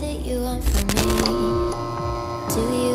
That you want from me? Do you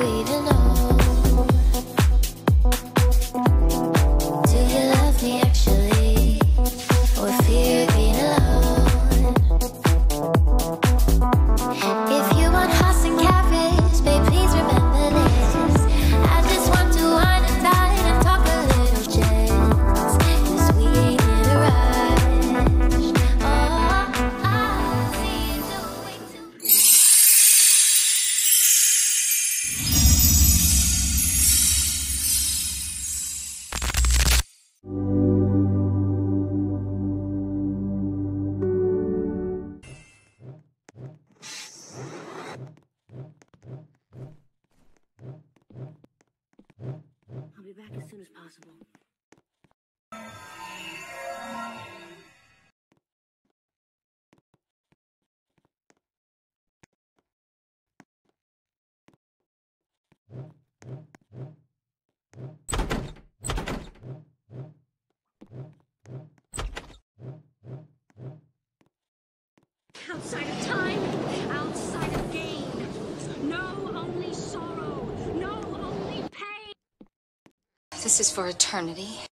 is for eternity.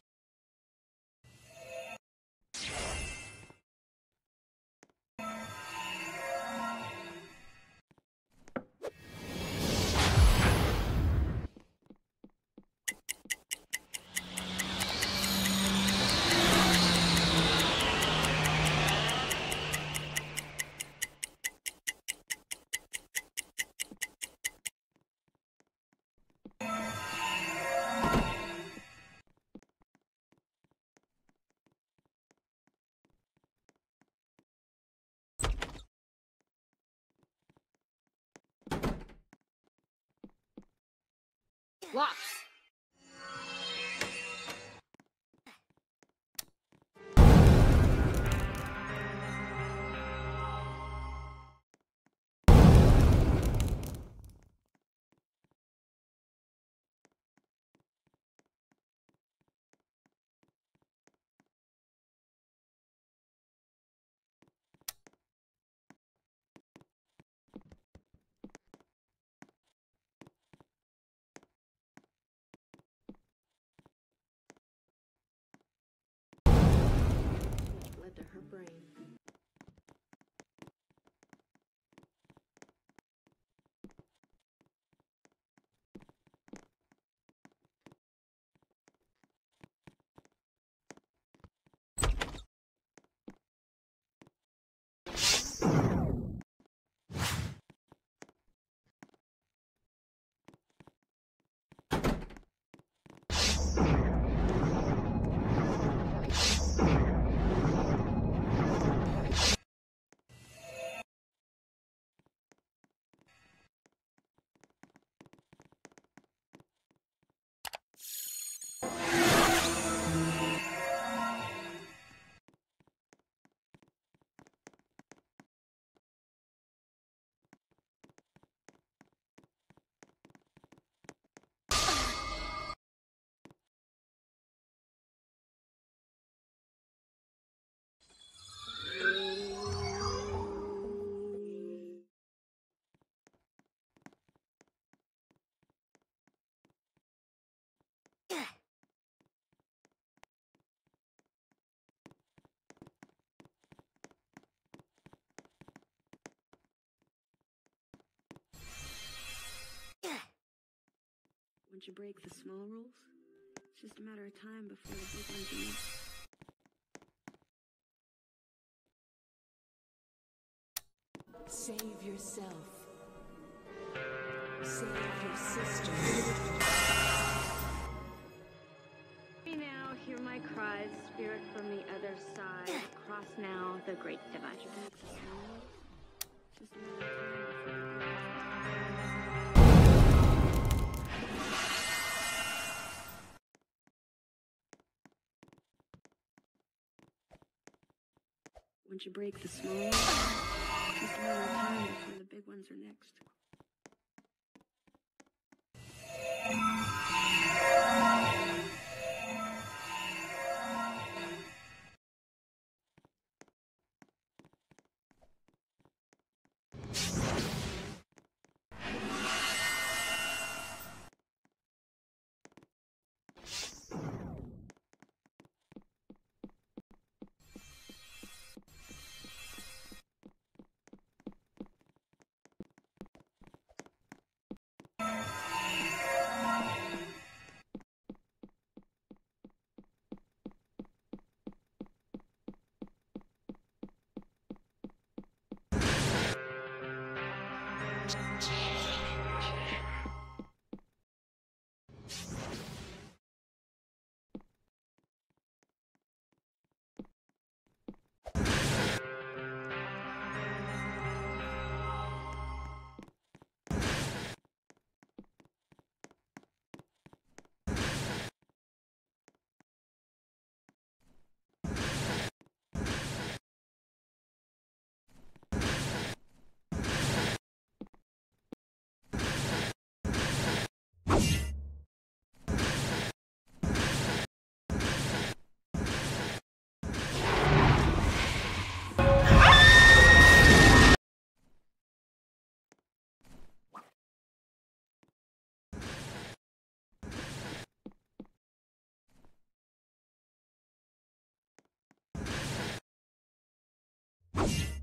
Locks. Once you break the small rules, it's just a matter of time before the big ones are next. Save yourself. Save your sister. Me now, hear my cries, spirit from the other side. Cross now the great divide. You break the small ones, just a matter of time before the big ones are next. you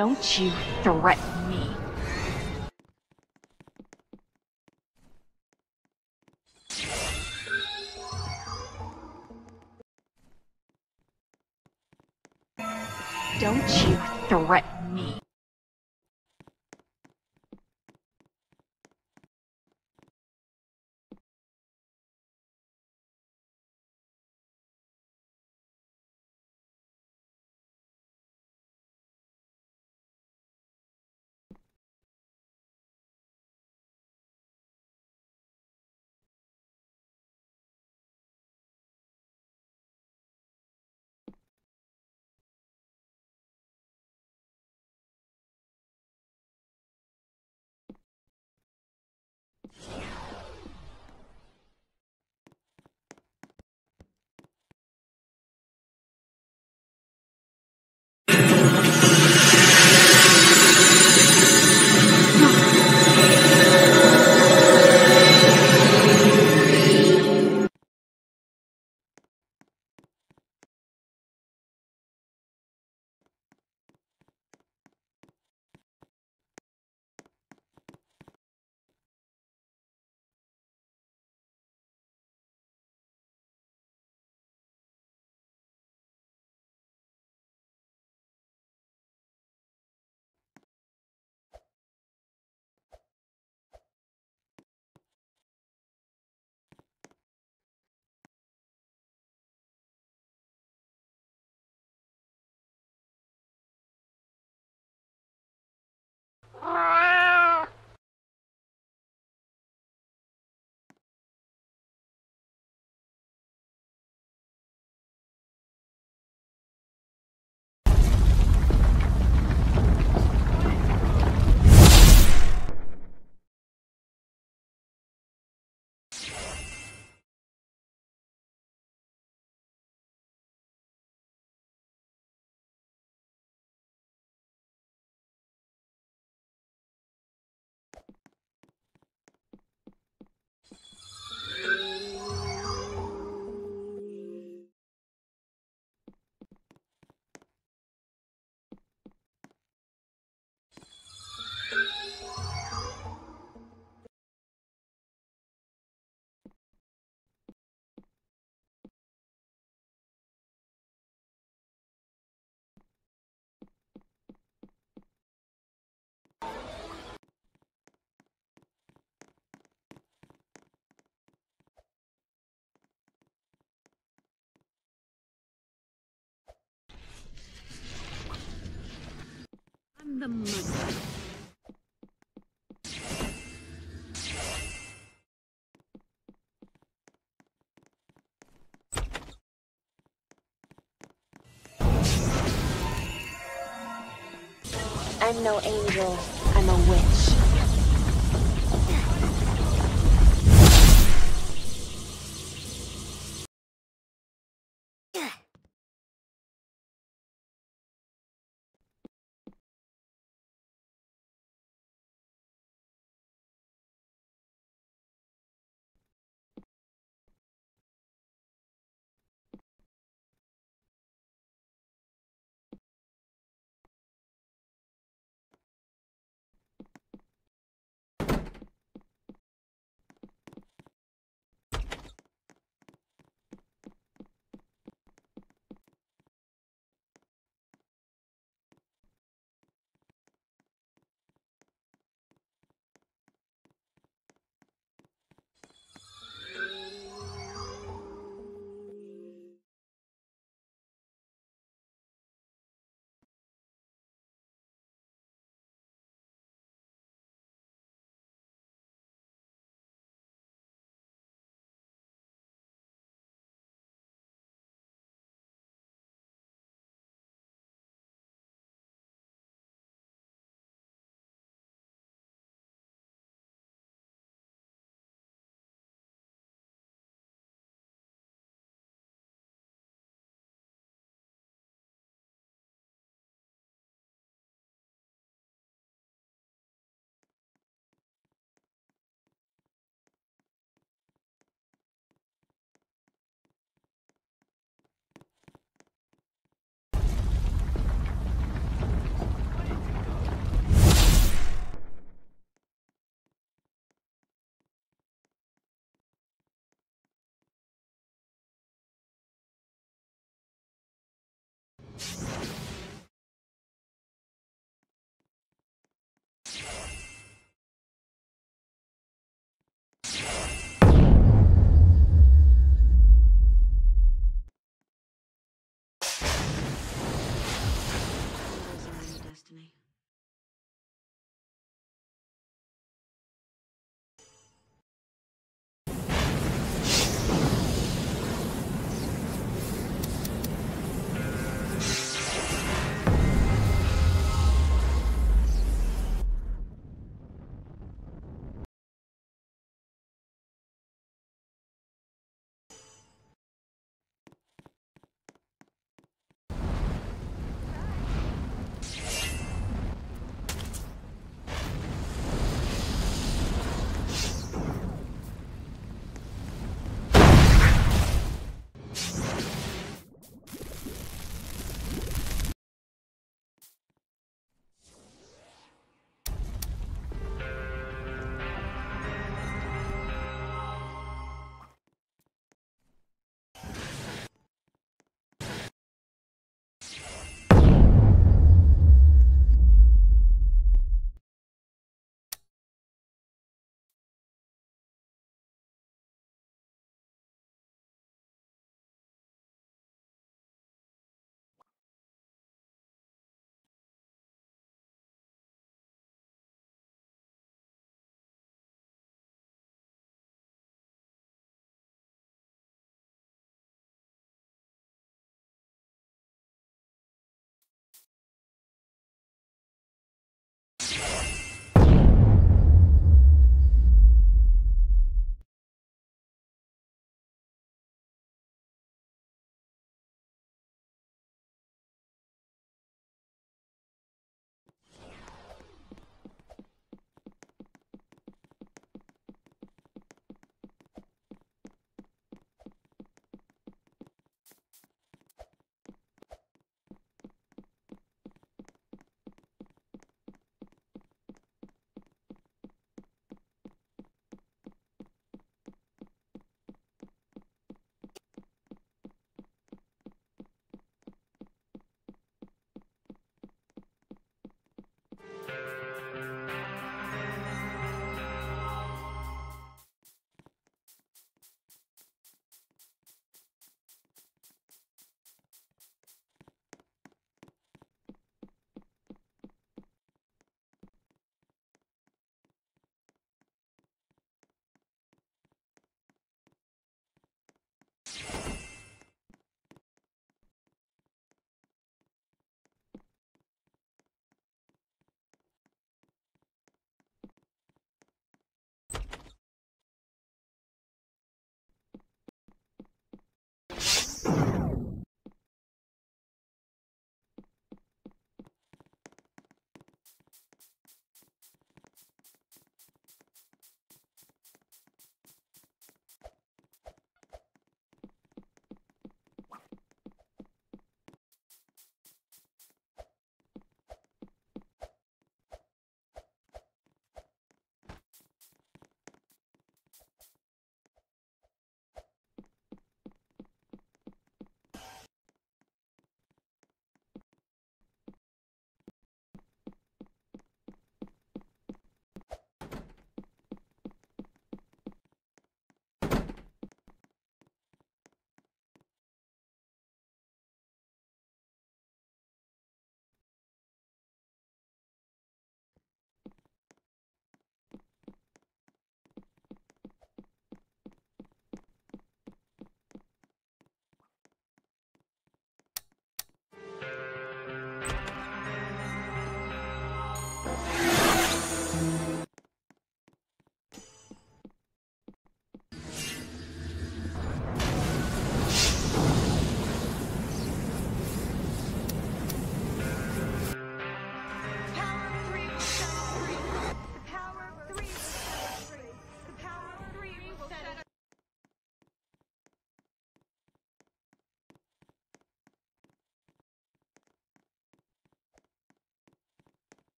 Don't you threaten the. I'm no angel. I'm a witch. you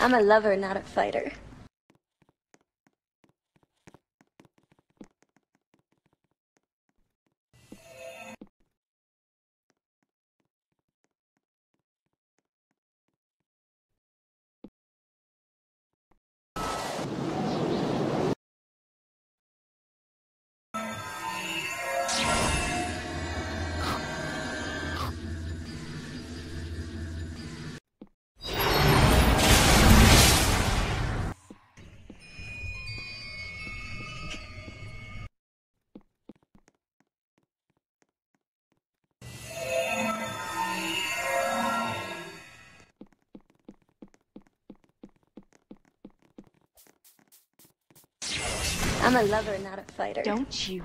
I'm a lover, not a fighter. I'm a lover, not a fighter. Don't you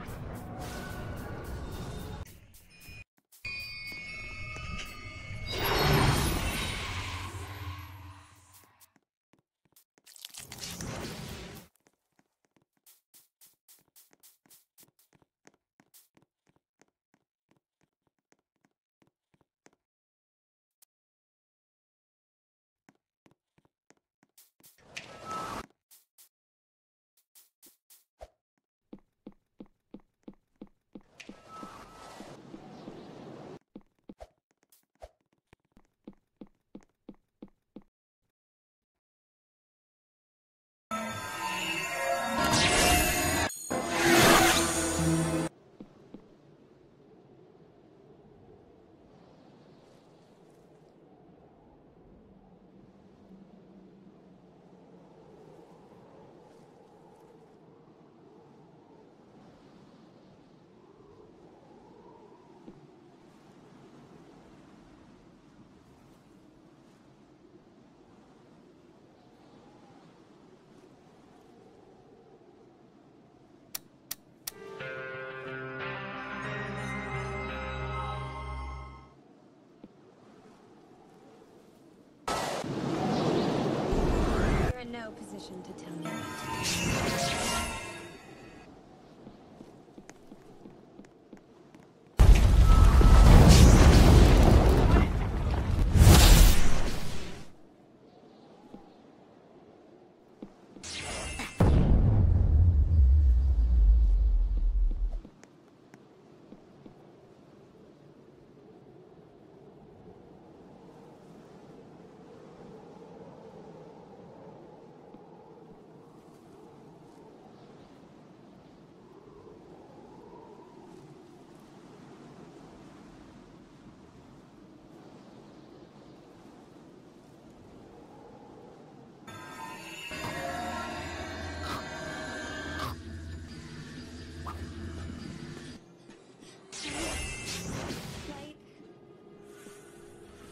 in no position to tell me what to do.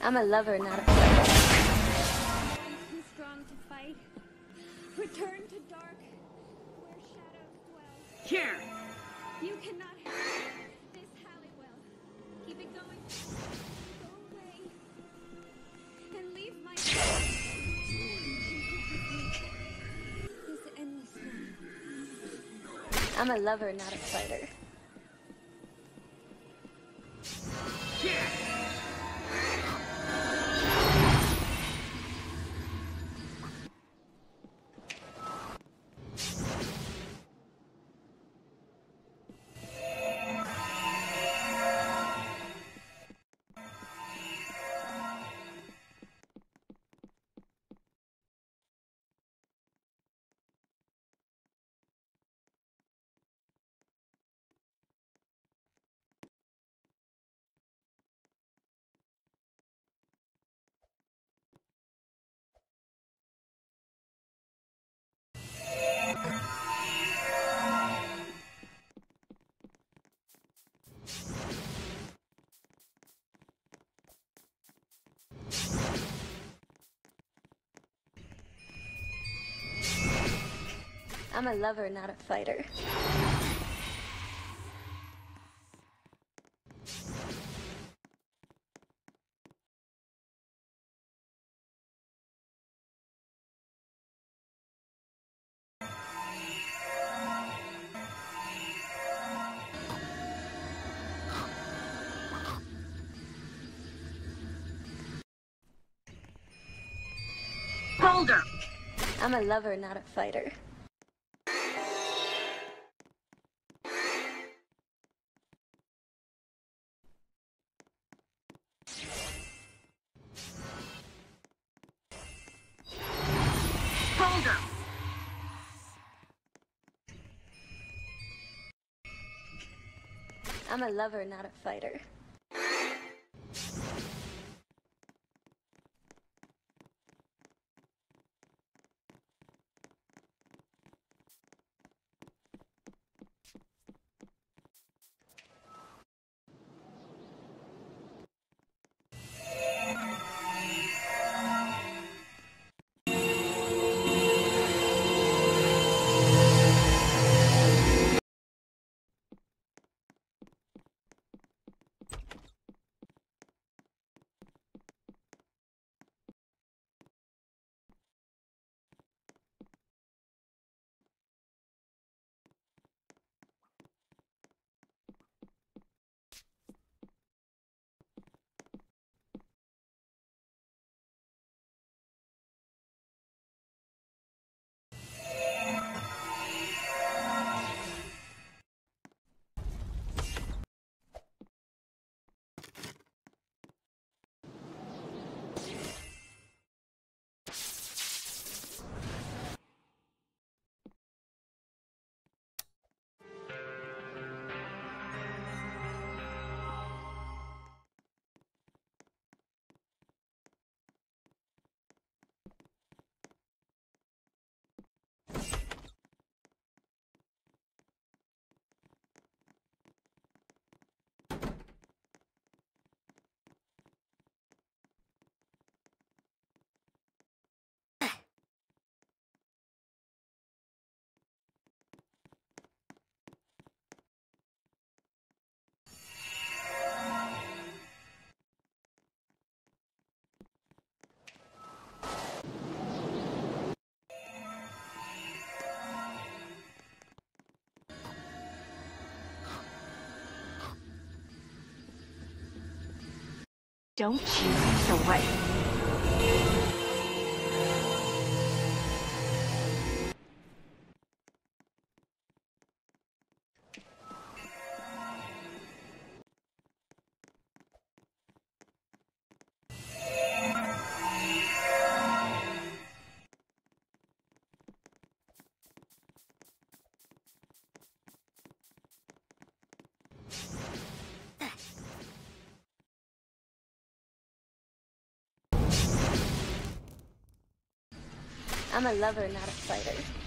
I'm a lover, not a fighter. Too strong to fight. Return to dark, where shadows dwell. Here! You cannot have this Halliwell. Keep it going. Go away. And leave my this endless night. I'm a lover, not a fighter. I'm a lover, not a fighter. Hold her! I'm a lover, not a fighter. I'm a lover, not a fighter. Don't you? Threaten I'm a lover, not a fighter.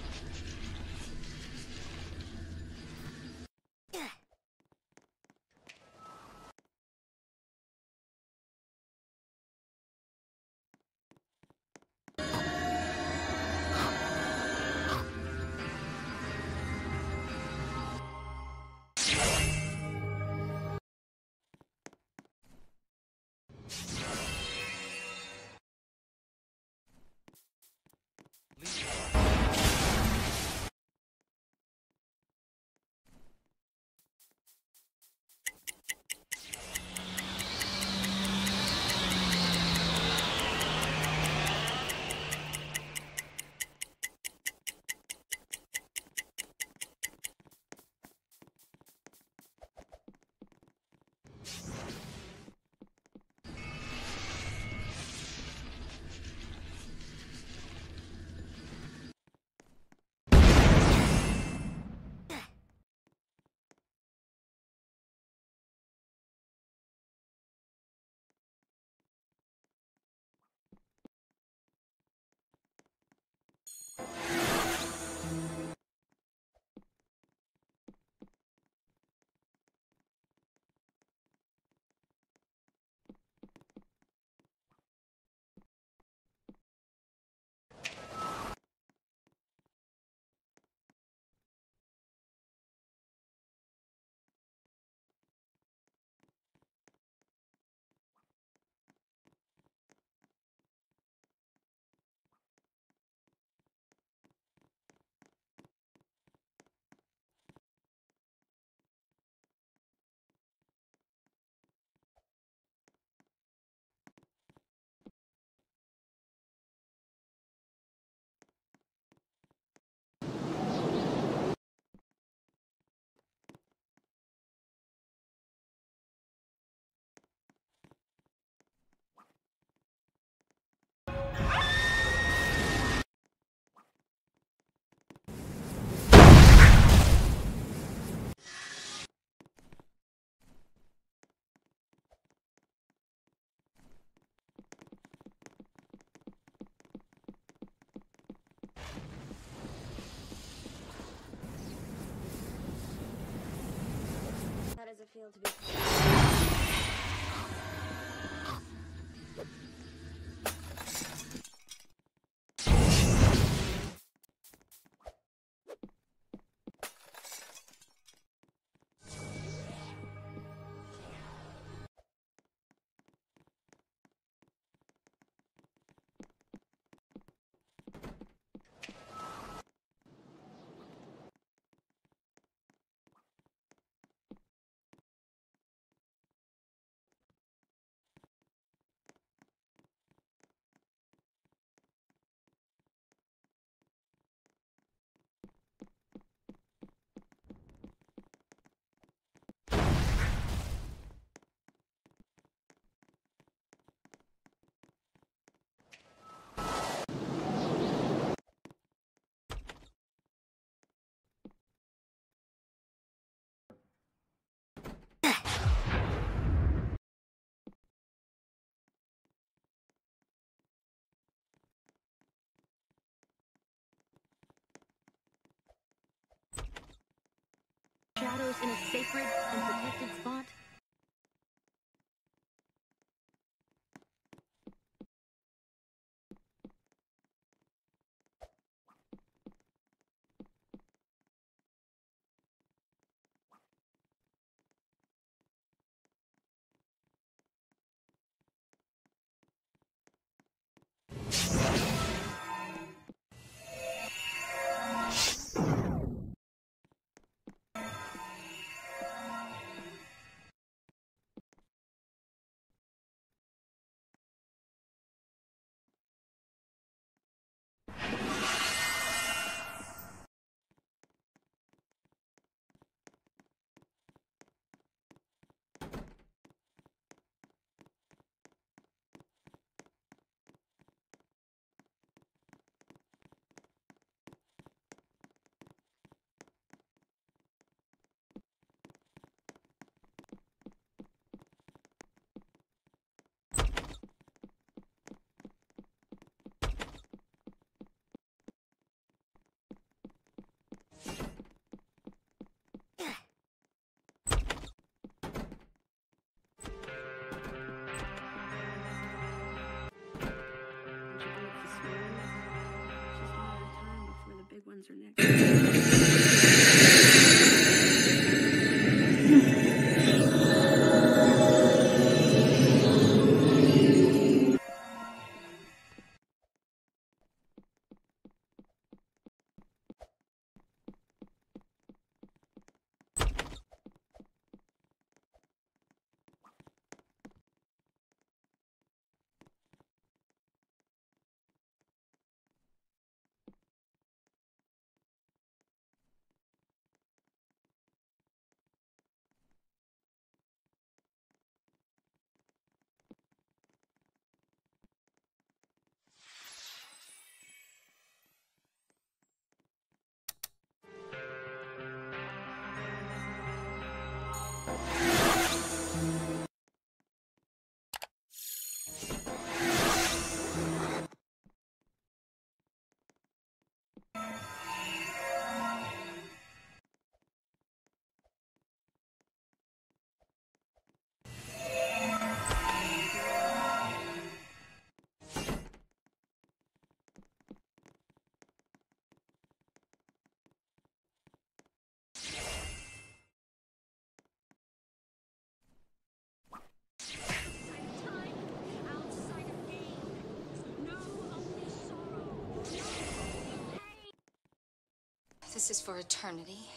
Feel to be. In a sacred and protected spot? Ones are next. This is for eternity.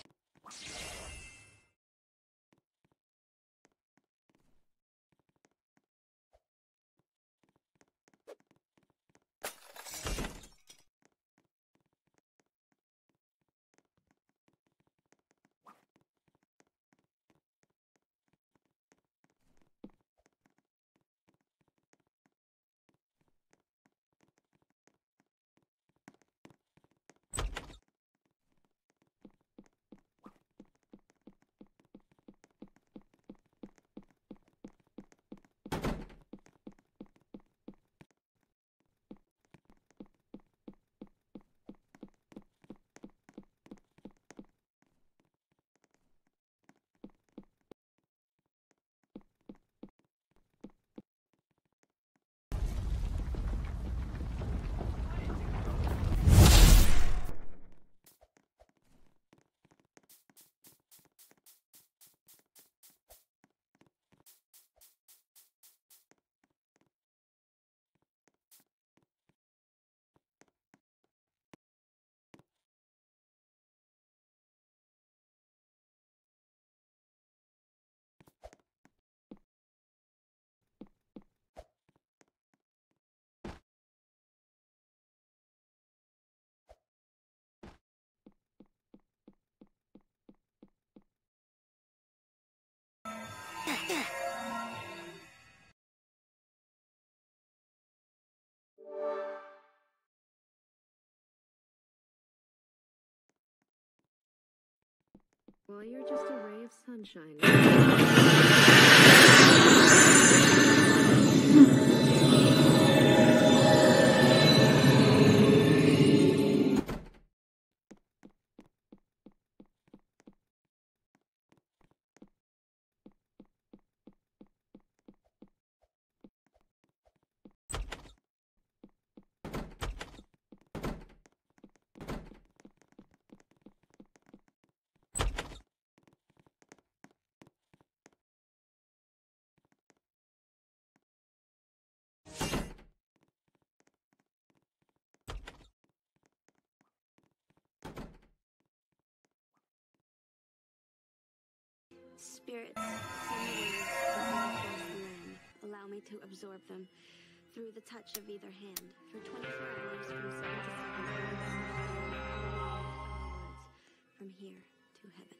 Well, you're just a ray of sunshine. Spirits. Allow me to absorb them through the touch of either hand. For 24 hours, from 7 to 7, I will understand all the words from here to heaven.